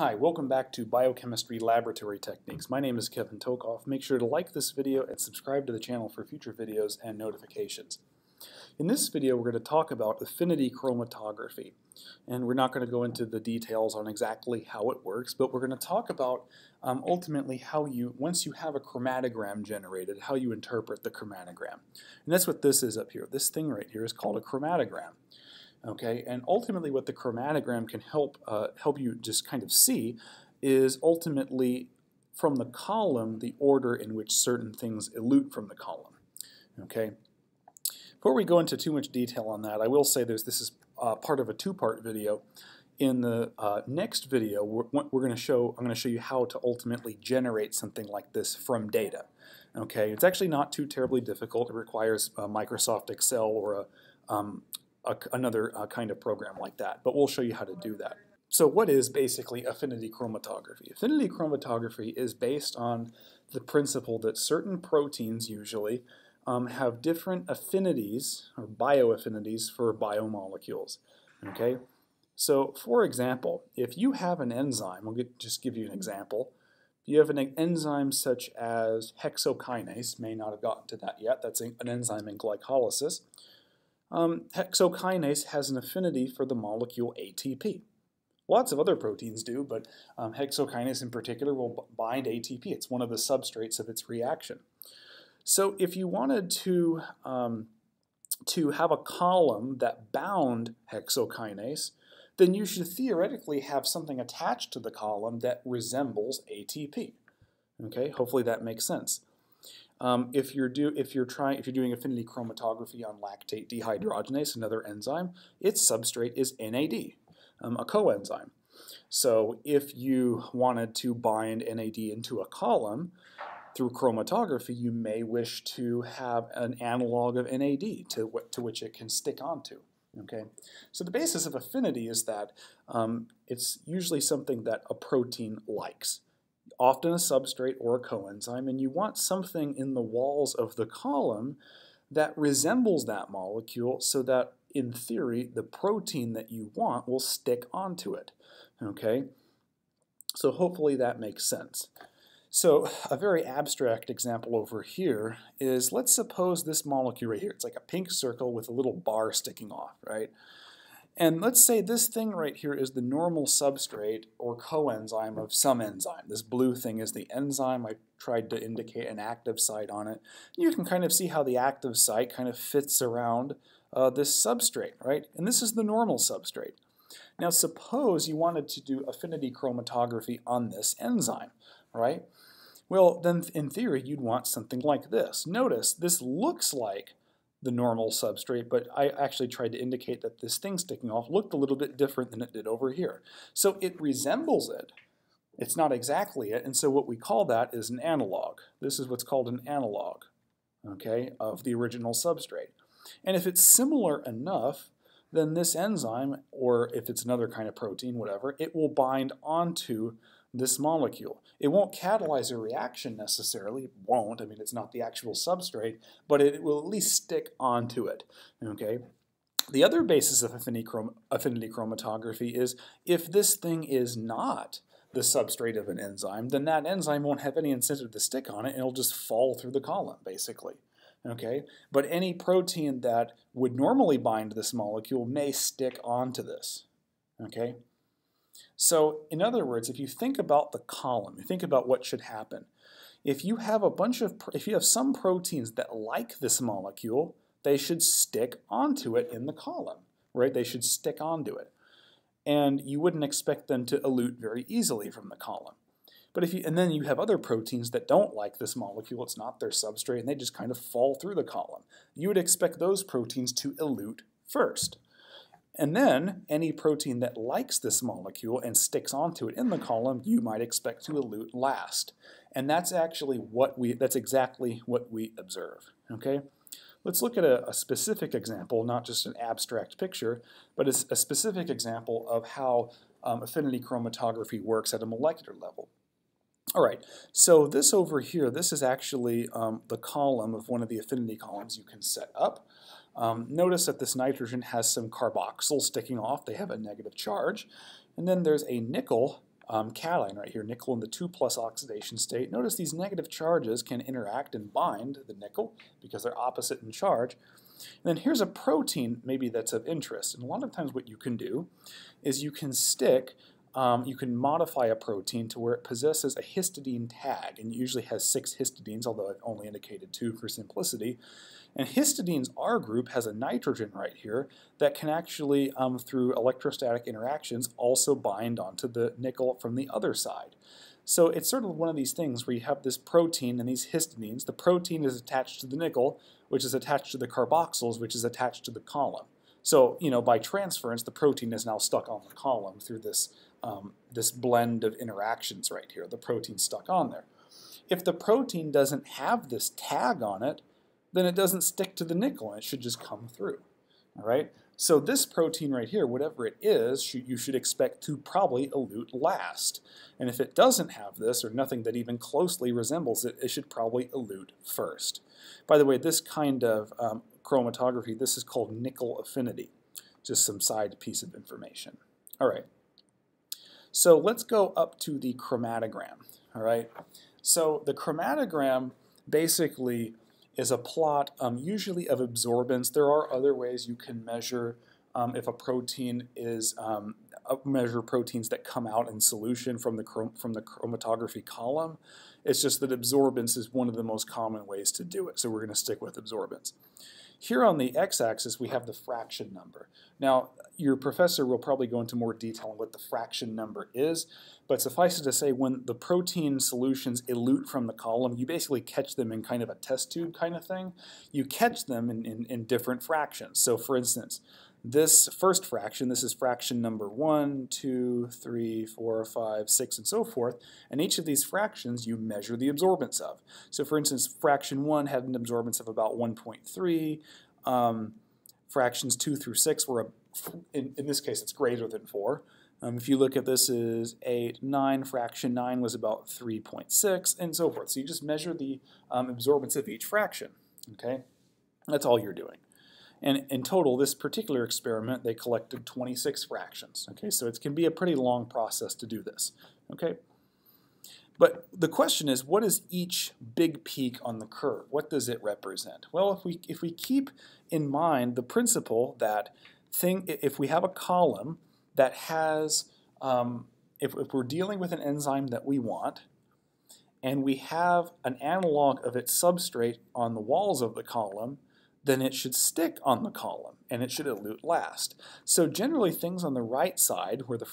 Hi, welcome back to Biochemistry Laboratory Techniques. My name is Kevin Tokoph. Make sure to like this video and subscribe to the channel for future videos and notifications. In this video we're going to talk about affinity chromatography. And we're not going to go into the details on exactly how it works, but we're going to talk about um, ultimately how you, once you have a chromatogram generated, how you interpret the chromatogram. And that's what this is up here. This thing right here is called a chromatogram. Okay, and ultimately what the chromatogram can help uh, help you just kind of see is ultimately from the column the order in which certain things elute from the column. Okay. Before we go into too much detail on that, I will say there's this is uh, part of a two-part video. In the uh, next video, we're, we're going to show I'm going to show you how to ultimately generate something like this from data. Okay, it's actually not too terribly difficult. It requires Microsoft Excel or a um, a, another uh, kind of program like that, but we'll show you how to do that. So what is basically affinity chromatography? Affinity chromatography is based on the principle that certain proteins usually um, have different affinities or bioaffinities for biomolecules. Okay, so for example, if you have an enzyme, we'll get, just give you an example. If you have an enzyme such as hexokinase, may not have gotten to that yet, that's an enzyme in glycolysis. Um, hexokinase has an affinity for the molecule ATP. Lots of other proteins do, but um, hexokinase in particular will bind ATP. It's one of the substrates of its reaction. So if you wanted to, um, to have a column that bound hexokinase, then you should theoretically have something attached to the column that resembles ATP. Okay, hopefully that makes sense. Um, if you're do if you're trying if you're doing affinity chromatography on lactate dehydrogenase, another enzyme, its substrate is NAD, um, a coenzyme. So if you wanted to bind NAD into a column through chromatography, you may wish to have an analog of NAD to, to which it can stick onto. Okay, so the basis of affinity is that um, it's usually something that a protein likes often a substrate or a coenzyme, and you want something in the walls of the column that resembles that molecule so that in theory the protein that you want will stick onto it. Okay, so hopefully that makes sense. So a very abstract example over here is let's suppose this molecule right here, it's like a pink circle with a little bar sticking off, right? And let's say this thing right here is the normal substrate or coenzyme of some enzyme. This blue thing is the enzyme. I tried to indicate an active site on it. You can kind of see how the active site kind of fits around uh, this substrate, right? And this is the normal substrate. Now suppose you wanted to do affinity chromatography on this enzyme, right? Well, then in theory, you'd want something like this. Notice, this looks like the normal substrate, but I actually tried to indicate that this thing sticking off looked a little bit different than it did over here. So it resembles it. It's not exactly it, and so what we call that is an analog. This is what's called an analog, okay, of the original substrate. And if it's similar enough, then this enzyme, or if it's another kind of protein, whatever, it will bind onto this molecule. It won't catalyze a reaction necessarily, it won't, I mean it's not the actual substrate, but it will at least stick onto it, okay? The other basis of affinity, chrom affinity chromatography is if this thing is not the substrate of an enzyme, then that enzyme won't have any incentive to stick on it and it'll just fall through the column, basically. Okay, but any protein that would normally bind this molecule may stick onto this. Okay, so in other words, if you think about the column, you think about what should happen. If you have a bunch of, if you have some proteins that like this molecule, they should stick onto it in the column, right? They should stick onto it. And you wouldn't expect them to elute very easily from the column. But if you, and then you have other proteins that don't like this molecule, it's not their substrate, and they just kind of fall through the column. You would expect those proteins to elute first. And then any protein that likes this molecule and sticks onto it in the column, you might expect to elute last. And that's actually what we, that's exactly what we observe, okay? Let's look at a, a specific example, not just an abstract picture, but a, a specific example of how um, affinity chromatography works at a molecular level. All right, so this over here, this is actually um, the column of one of the affinity columns you can set up. Um, notice that this nitrogen has some carboxyl sticking off. They have a negative charge. And then there's a nickel um, cation right here, nickel in the 2 plus oxidation state. Notice these negative charges can interact and bind the nickel because they're opposite in charge. And then here's a protein maybe that's of interest. And a lot of times what you can do is you can stick, um, you can modify a protein to where it possesses a histidine tag, and it usually has six histidines, although I've only indicated two for simplicity. And histidine's R group has a nitrogen right here that can actually, um, through electrostatic interactions, also bind onto the nickel from the other side. So it's sort of one of these things where you have this protein and these histidines. The protein is attached to the nickel, which is attached to the carboxyls, which is attached to the column. So, you know, by transference, the protein is now stuck on the column through this, um, this blend of interactions right here. The protein stuck on there. If the protein doesn't have this tag on it, then it doesn't stick to the nickel and it should just come through. All right. So this protein right here, whatever it is, you should expect to probably elute last. And if it doesn't have this, or nothing that even closely resembles it, it should probably elute first. By the way, this kind of um, chromatography, this is called nickel affinity. Just some side piece of information. All right. So let's go up to the chromatogram. All right. So the chromatogram basically is a plot um, usually of absorbance. There are other ways you can measure um, if a protein is um, uh, measure proteins that come out in solution from the from the chromatography column. It's just that absorbance is one of the most common ways to do it, so we're going to stick with absorbance. Here on the x-axis, we have the fraction number. Now, your professor will probably go into more detail on what the fraction number is, but suffice it to say, when the protein solutions elute from the column, you basically catch them in kind of a test tube kind of thing. You catch them in, in, in different fractions. So for instance, this first fraction, this is fraction number 1, 2, 3, 4, 5, 6, and so forth, and each of these fractions you measure the absorbance of. So for instance, fraction 1 had an absorbance of about 1.3, um, fractions 2 through 6 were, a, in, in this case it's greater than 4. Um, if you look at this is 8, 9, fraction 9 was about 3.6, and so forth. So you just measure the um, absorbance of each fraction, okay? That's all you're doing. And in total, this particular experiment, they collected 26 fractions. Okay, so it can be a pretty long process to do this. Okay, but the question is, what is each big peak on the curve? What does it represent? Well, if we if we keep in mind the principle that thing, if we have a column that has, um, if, if we're dealing with an enzyme that we want, and we have an analog of its substrate on the walls of the column, then it should stick on the column and it should elute last. So generally things on the right side, where the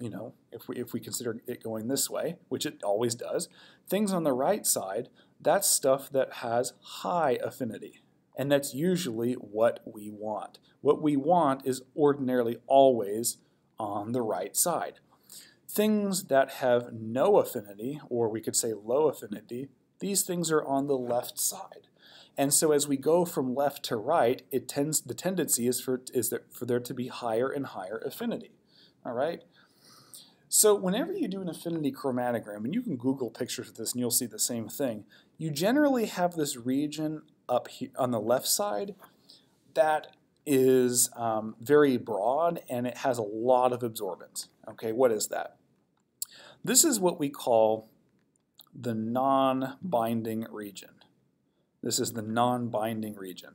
you know, if we if we consider it going this way, which it always does, things on the right side, that's stuff that has high affinity. And that's usually what we want. What we want is ordinarily always on the right side. Things that have no affinity, or we could say low affinity, these things are on the left side. And so as we go from left to right, it tends the tendency is for is there, for there to be higher and higher affinity. All right. So whenever you do an affinity chromatogram, and you can Google pictures of this and you'll see the same thing, you generally have this region up here on the left side that is um, very broad and it has a lot of absorbance. Okay, what is that? This is what we call the non-binding region. This is the non-binding region.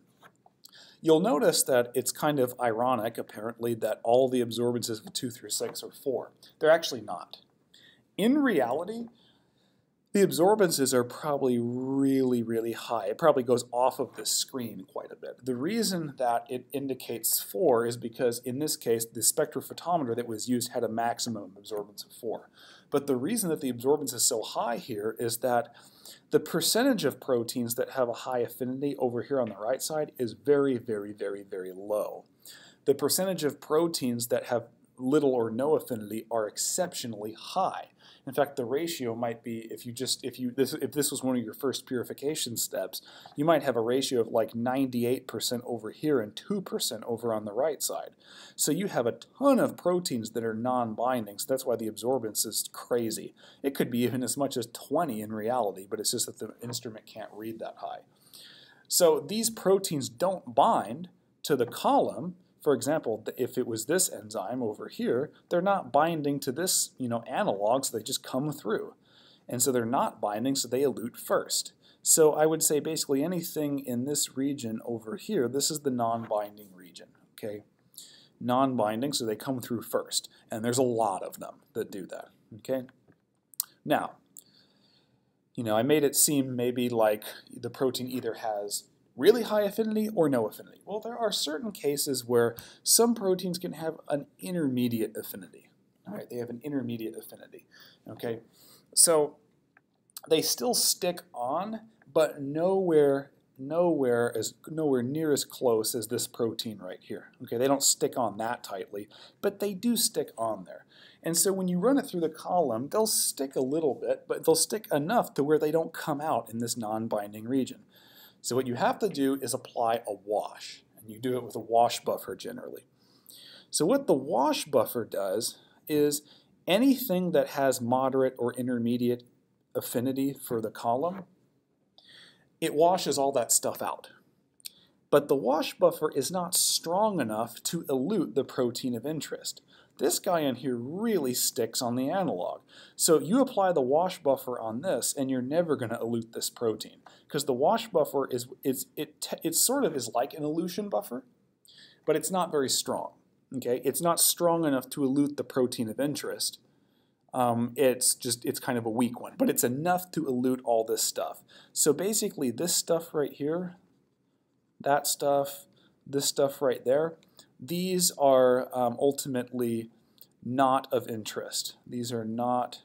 You'll notice that it's kind of ironic, apparently, that all the absorbances of 2 through 6 are 4. They're actually not. In reality, the absorbances are probably really, really high. It probably goes off of the screen quite a bit. The reason that it indicates 4 is because, in this case, the spectrophotometer that was used had a maximum absorbance of 4. But the reason that the absorbance is so high here is that the percentage of proteins that have a high affinity over here on the right side is very, very, very, very low. The percentage of proteins that have little or no affinity are exceptionally high. In fact, the ratio might be if you just if you this if this was one of your first purification steps, you might have a ratio of like 98% over here and 2% over on the right side. So you have a ton of proteins that are non-binding. So that's why the absorbance is crazy. It could be even as much as 20 in reality, but it's just that the instrument can't read that high. So these proteins don't bind to the column for example, if it was this enzyme over here, they're not binding to this you know, analog, so they just come through. And so they're not binding, so they elute first. So I would say basically anything in this region over here, this is the non-binding region, okay? Non-binding, so they come through first. And there's a lot of them that do that, okay? Now, you know, I made it seem maybe like the protein either has really high affinity or no affinity. Well, there are certain cases where some proteins can have an intermediate affinity. All right, they have an intermediate affinity. Okay, so they still stick on, but nowhere, nowhere as nowhere near as close as this protein right here. Okay, they don't stick on that tightly, but they do stick on there. And so when you run it through the column, they'll stick a little bit, but they'll stick enough to where they don't come out in this non-binding region. So what you have to do is apply a wash, and you do it with a wash buffer generally. So what the wash buffer does is anything that has moderate or intermediate affinity for the column, it washes all that stuff out. But the wash buffer is not strong enough to elute the protein of interest. This guy in here really sticks on the analog. So you apply the wash buffer on this and you're never going to elute this protein because the wash buffer is, is it, it sort of is like an elution buffer, but it's not very strong. Okay, It's not strong enough to elute the protein of interest. Um, it's just, it's kind of a weak one, but it's enough to elute all this stuff. So basically this stuff right here, that stuff, this stuff right there, these are um, ultimately not of interest. These are not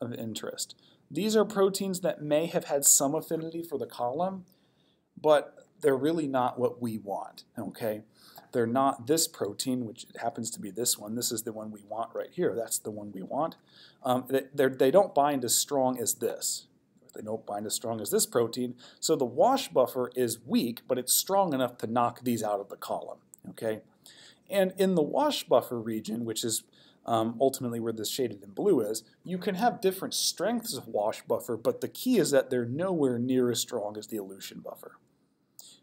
of interest. These are proteins that may have had some affinity for the column, but they're really not what we want, okay? They're not this protein, which happens to be this one. This is the one we want right here. That's the one we want. Um, they, they don't bind as strong as this. They don't bind as strong as this protein. So the wash buffer is weak, but it's strong enough to knock these out of the column. Okay, And in the wash buffer region, which is um, ultimately where this shaded in blue is, you can have different strengths of wash buffer, but the key is that they're nowhere near as strong as the elution buffer.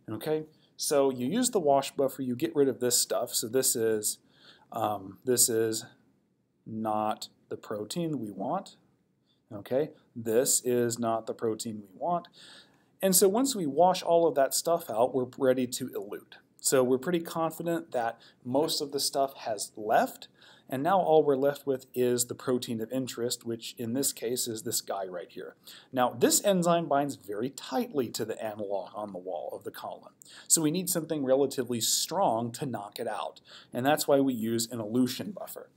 Okay, so you use the wash buffer, you get rid of this stuff. So this is um, this is not the protein we want. Okay, this is not the protein we want. And so once we wash all of that stuff out, we're ready to elute. So we're pretty confident that most of the stuff has left, and now all we're left with is the protein of interest, which in this case is this guy right here. Now this enzyme binds very tightly to the analog on the wall of the column. So we need something relatively strong to knock it out, and that's why we use an elution buffer.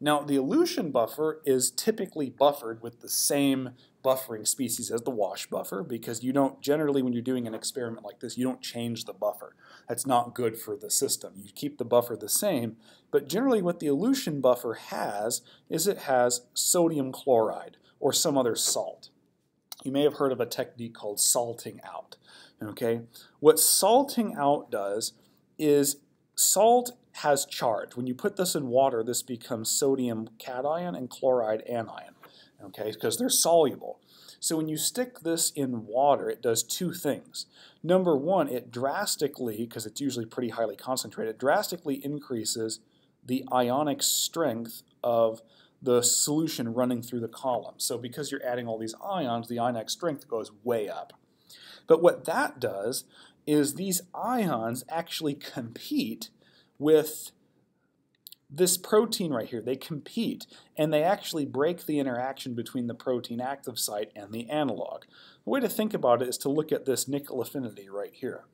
Now, the elution buffer is typically buffered with the same buffering species as the wash buffer because you don't, generally when you're doing an experiment like this, you don't change the buffer. That's not good for the system. You keep the buffer the same, but generally what the elution buffer has is it has sodium chloride or some other salt. You may have heard of a technique called salting out. Okay, What salting out does is salt has charge. When you put this in water, this becomes sodium cation and chloride anion, okay, because they're soluble. So when you stick this in water, it does two things. Number one, it drastically, because it's usually pretty highly concentrated, drastically increases the ionic strength of the solution running through the column. So because you're adding all these ions, the ionic strength goes way up. But what that does is these ions actually compete with this protein right here. They compete, and they actually break the interaction between the protein active site and the analog. The way to think about it is to look at this nickel affinity right here.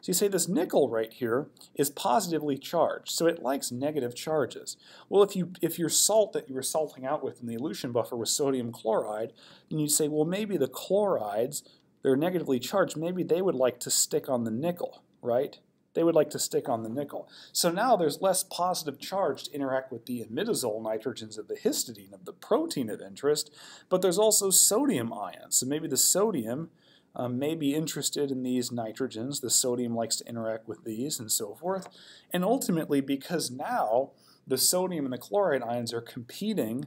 So you say this nickel right here is positively charged, so it likes negative charges. Well, if, you, if your salt that you were salting out with in the elution buffer was sodium chloride, then you'd say, well, maybe the chlorides, they're negatively charged, maybe they would like to stick on the nickel, right? they would like to stick on the nickel. So now there's less positive charge to interact with the imidazole nitrogens of the histidine of the protein of interest, but there's also sodium ions. So maybe the sodium um, may be interested in these nitrogens. The sodium likes to interact with these and so forth. And ultimately, because now the sodium and the chloride ions are competing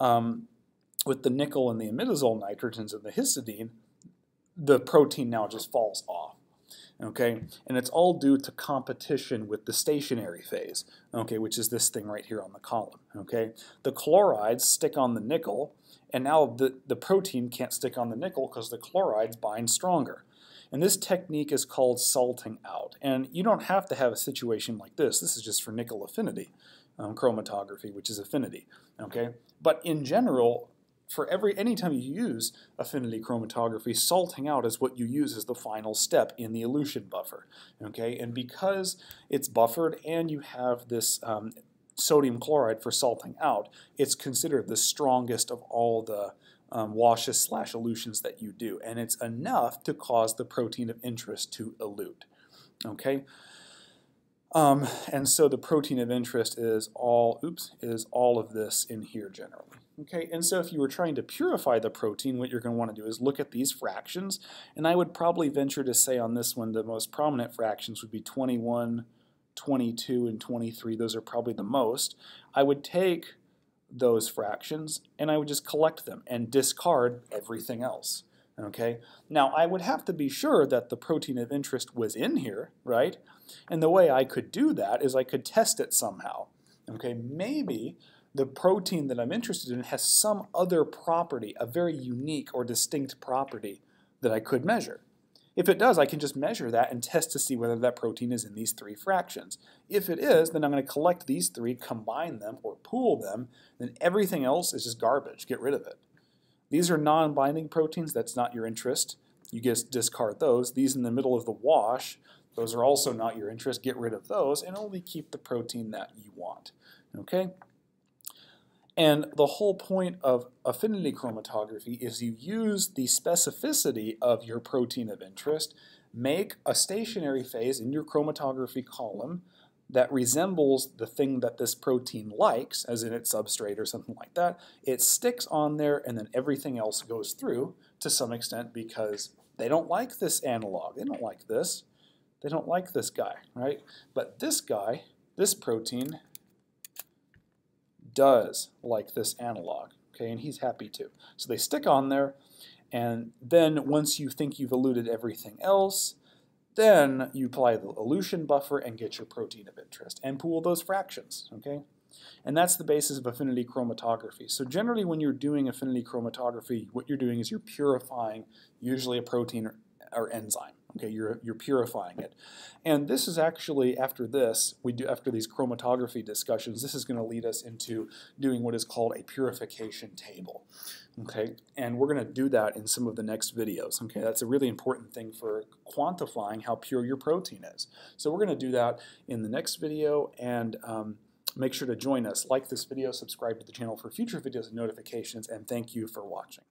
um, with the nickel and the imidazole nitrogens of the histidine, the protein now just falls off. Okay, and it's all due to competition with the stationary phase, okay, which is this thing right here on the column. Okay, the chlorides stick on the nickel, and now the, the protein can't stick on the nickel because the chlorides bind stronger. And this technique is called salting out. And you don't have to have a situation like this. This is just for nickel affinity um, chromatography, which is affinity. Okay, but in general, for every anytime you use affinity chromatography, salting out is what you use as the final step in the elution buffer. Okay, and because it's buffered and you have this um, sodium chloride for salting out, it's considered the strongest of all the um, washes slash elutions that you do, and it's enough to cause the protein of interest to elute. Okay, um, and so the protein of interest is all, oops, is all of this in here generally. Okay, and so if you were trying to purify the protein, what you're going to want to do is look at these fractions, and I would probably venture to say on this one the most prominent fractions would be 21, 22, and 23. Those are probably the most. I would take those fractions and I would just collect them and discard everything else. Okay, now I would have to be sure that the protein of interest was in here, right? And the way I could do that is I could test it somehow. Okay, maybe the protein that I'm interested in has some other property, a very unique or distinct property that I could measure. If it does, I can just measure that and test to see whether that protein is in these three fractions. If it is, then I'm going to collect these three, combine them, or pool them, then everything else is just garbage. Get rid of it. These are non-binding proteins. That's not your interest. You just discard those. These in the middle of the wash, those are also not your interest. Get rid of those and only keep the protein that you want. Okay? And the whole point of affinity chromatography is you use the specificity of your protein of interest, make a stationary phase in your chromatography column that resembles the thing that this protein likes, as in its substrate or something like that. It sticks on there and then everything else goes through to some extent because they don't like this analog. They don't like this. They don't like this guy, right? But this guy, this protein, does like this analog, okay, and he's happy to. So they stick on there, and then once you think you've eluted everything else, then you apply the elution buffer and get your protein of interest and pool those fractions, okay? And that's the basis of affinity chromatography. So generally when you're doing affinity chromatography, what you're doing is you're purifying usually a protein or, or enzyme. Okay, you're, you're purifying it. And this is actually, after this, we do after these chromatography discussions, this is going to lead us into doing what is called a purification table. Okay, and we're going to do that in some of the next videos. Okay, that's a really important thing for quantifying how pure your protein is. So we're going to do that in the next video, and um, make sure to join us. Like this video, subscribe to the channel for future videos and notifications, and thank you for watching.